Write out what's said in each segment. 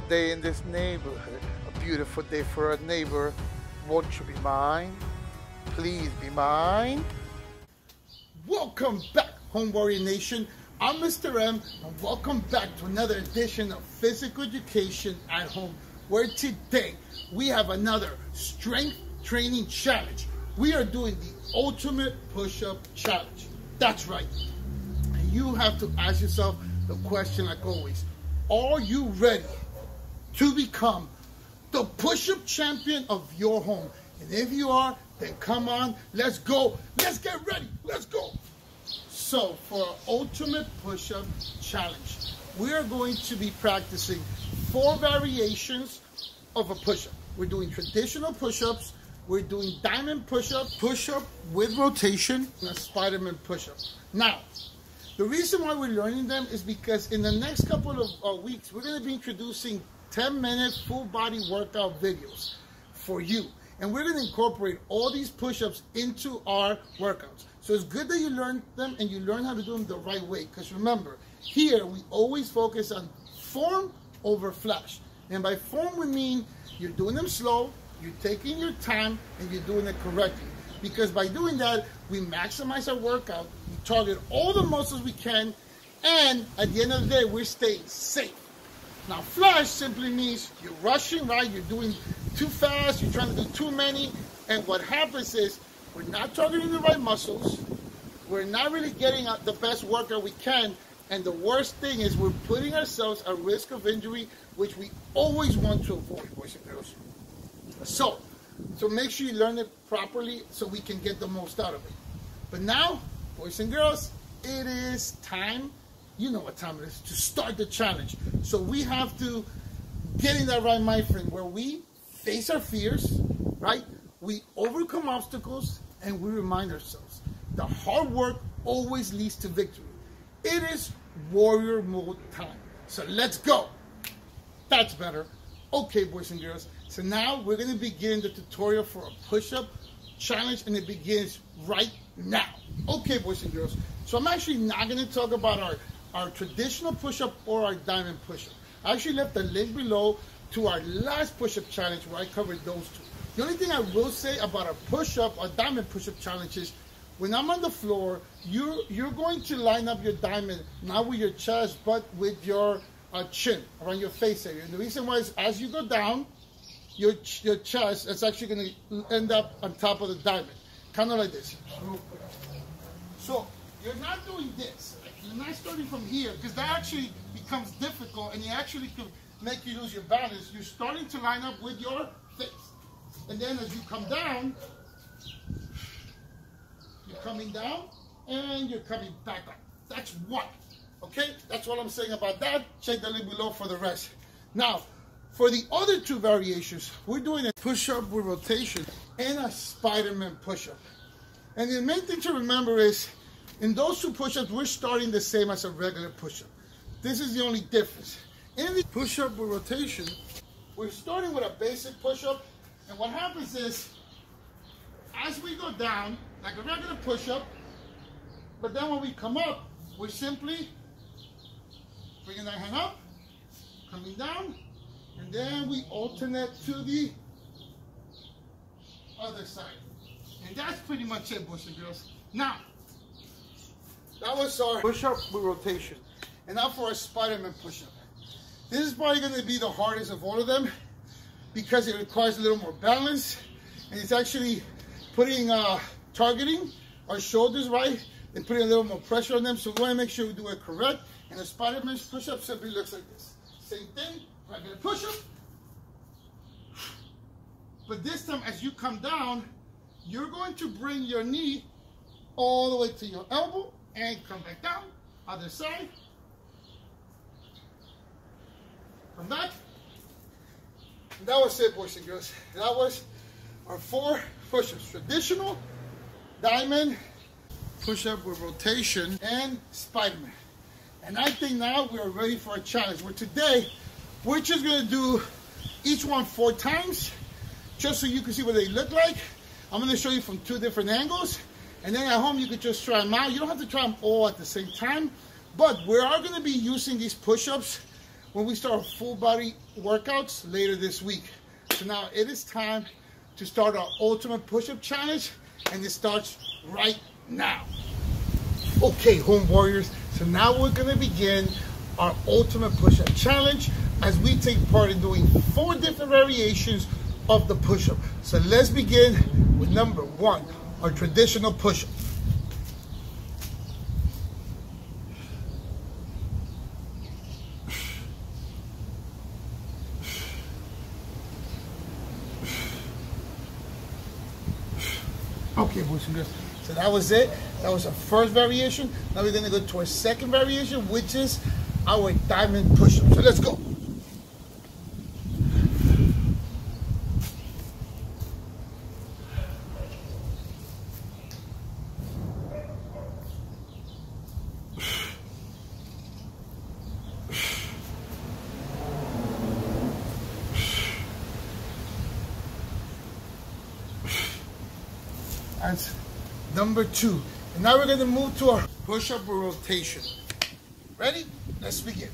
beautiful day in this neighborhood. A beautiful day for a neighbor. Won't you be mine? Please be mine. Welcome back, Home Warrior Nation. I'm Mr. M, and welcome back to another edition of Physical Education at Home, where today we have another strength training challenge. We are doing the Ultimate Push-Up Challenge. That's right. And you have to ask yourself the question like always, are you ready to become the push-up champion of your home? And if you are, then come on, let's go. Let's get ready. Let's go. So for our ultimate push-up challenge, we are going to be practicing four variations of a push-up. We're doing traditional push-ups, we're doing diamond push-up, push-up with rotation, and a Spider-Man push-up. Now, the reason why we're learning them is because in the next couple of uh, weeks, we're going to be introducing 10 minute full body workout videos for you. And we're going to incorporate all these push-ups into our workouts. So it's good that you learn them and you learn how to do them the right way. Because remember, here we always focus on form over flash. And by form, we mean you're doing them slow, you're taking your time, and you're doing it correctly because by doing that, we maximize our workout, we target all the muscles we can, and at the end of the day, we're staying safe. Now, flash simply means you're rushing, right? You're doing too fast, you're trying to do too many, and what happens is we're not targeting the right muscles, we're not really getting the best workout we can, and the worst thing is we're putting ourselves at risk of injury, which we always want to avoid, boys and girls. So, so make sure you learn it properly so we can get the most out of it. But now, boys and girls, it is time, you know what time it is, to start the challenge. So we have to get in that right mind frame where we face our fears, right? We overcome obstacles and we remind ourselves the hard work always leads to victory. It is warrior mode time. So let's go. That's better. Okay, boys and girls. So now we're going to begin the tutorial for a push-up challenge and it begins right now. Okay, boys and girls. So I'm actually not going to talk about our, our traditional push-up or our diamond push-up. I actually left the link below to our last push-up challenge where I covered those two. The only thing I will say about a push-up or diamond push-up challenge is when I'm on the floor, you're, you're going to line up your diamond, not with your chest, but with your uh, chin around your face area. And the reason why is as you go down, your, your chest is actually going to end up on top of the diamond. Kind of like this. So you're not doing this. You're not starting from here because that actually becomes difficult and it actually could make you lose your balance. You're starting to line up with your face. And then as you come down, you're coming down and you're coming back up. That's one. Okay? That's what I'm saying about that. Check the link below for the rest. Now, for the other two variations, we're doing a push-up with rotation and a Spider-Man push-up. And the main thing to remember is, in those two push-ups, we're starting the same as a regular push-up. This is the only difference. In the push-up rotation, we're starting with a basic push-up, and what happens is, as we go down, like a regular push-up, but then when we come up, we're simply bringing that hand up, coming down, and then we alternate to the other side. And that's pretty much it, boys and girls. Now, that was our push-up rotation. And now for our Spider-Man push-up. This is probably going to be the hardest of all of them because it requires a little more balance. And it's actually putting, uh, targeting our shoulders right and putting a little more pressure on them. So we want to make sure we do it correct. And the Spider-Man push-up simply looks like this. Same thing, regular push-up. But this time, as you come down, you're going to bring your knee all the way to your elbow and come back down. Other side. Come back. And that was it, boys and girls. That was our four push-ups. Traditional, diamond, push-up with rotation, and Spider-Man. And I think now we are ready for a challenge. Where today, we're just gonna do each one four times, just so you can see what they look like. I'm gonna show you from two different angles. And then at home, you could just try them out. You don't have to try them all at the same time. But we are gonna be using these push-ups when we start full body workouts later this week. So now it is time to start our ultimate push-up challenge and it starts right now. Okay, home warriors, so now we're gonna begin our ultimate push-up challenge as we take part in doing four different variations of the push-up. So let's begin with number one, our traditional push-up. Okay, boys and girls. So that was it. That was our first variation. Now we're gonna go to our second variation, which is our diamond push-up. So let's go. That's number two. And now we're gonna move to our push-up rotation. Ready? Let's begin.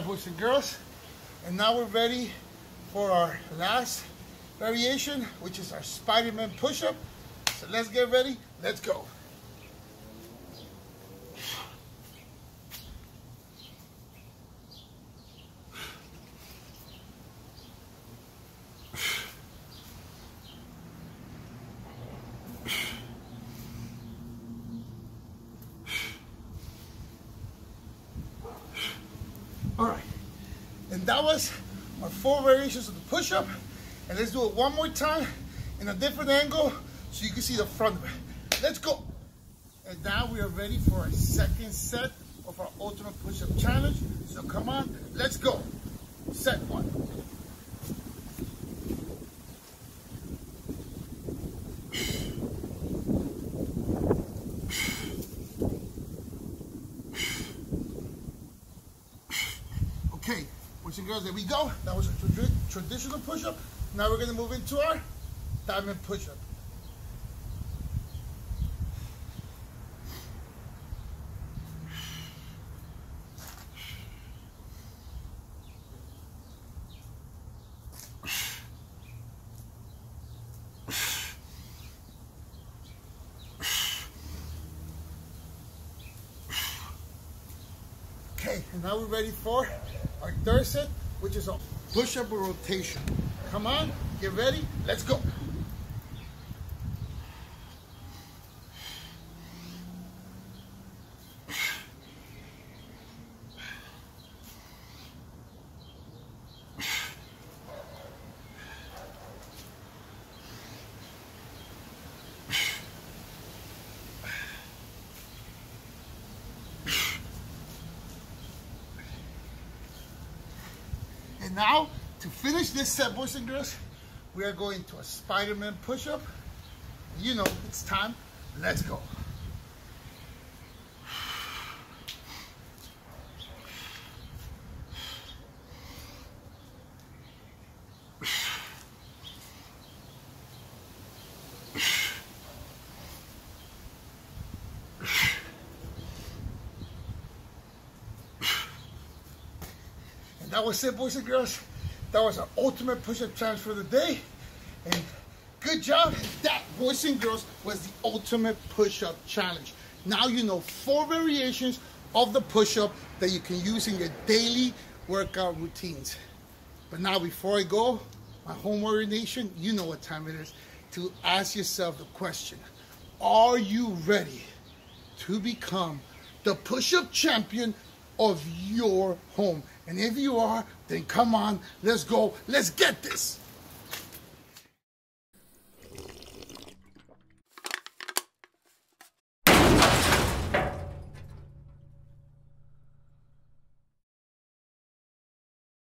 All right, boys and girls. And now we're ready for our last variation, which is our Spider-Man push-up. So let's get ready. Let's go. That was our four variations of the push-up. And let's do it one more time in a different angle so you can see the front of it. Let's go. And now we are ready for our second set of our ultimate push-up challenge. So come on, let's go. Set one. Okay, boys and girls, there we go. That was a tradi- traditional push-up. Now we're gonna move into our diamond push-up. Okay, and now we're ready for our third set, which is a push-up rotation. Come on, get ready, let's go. And now, to finish this set, boys and girls, we are going to a Spider-Man push-up. You know, it's time. Let's go. And that was it, boys and girls. That was our ultimate push-up challenge for the day. And good job. That, boys and girls, was the ultimate push-up challenge. Now you know four variations of the push-up that you can use in your daily workout routines. But now before I go, my home warrior nation, you know what time it is to ask yourself the question, are you ready to become the push-up champion of your home? And if you are, then come on, let's go, let's get this.